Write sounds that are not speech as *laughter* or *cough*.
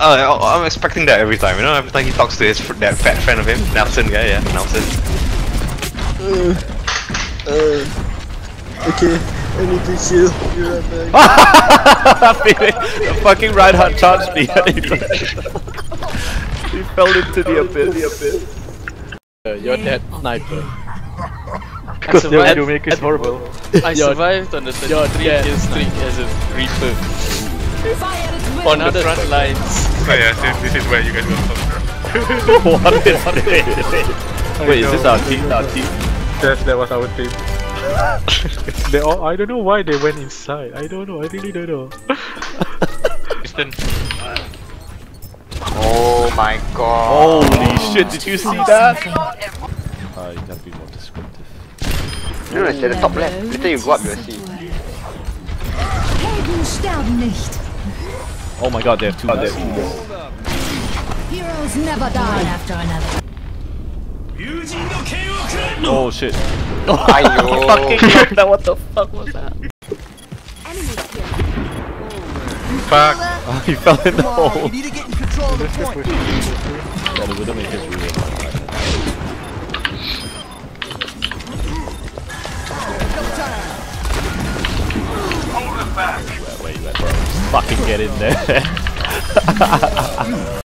Oh, I'm expecting that every time, you know? Every time he talks to his fr- that fat friend of him, Nelson guy, yeah, Nelson. Uh, uh, okay, I need to chill. Be right back. *laughs* the fucking Reinhardt charged me *laughs* and he, he fell into the abyss. Uh, you're dead, sniper. Because the way you make is horrible. I survived on the you're 33 dead. kill streak as a Reaper. On the front lines. Oh yeah, so this is where you guys go from. *laughs* what is this? Wait, is this our team? Our team? That, that was our team. *laughs* they all, I don't know why they went inside. I don't know. I really don't know. Kristen. Oh my god. Holy shit, did you see that? Uh, you gotta be more descriptive. You know, it's at the top left. Later you go up, you'll see. Helden sterben nicht. Oh my god, they have two. Oh, Heroes never die. after another. oh shit. Ayo. *laughs* Fucking *laughs* that, what the fuck was that? Fuck. *laughs* Oh, he fell in the hole. Yeah, the Widowmaker's Fucking get in there. *laughs*